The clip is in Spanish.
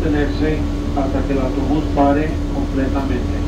sostenerse hasta que el autobús pare completamente.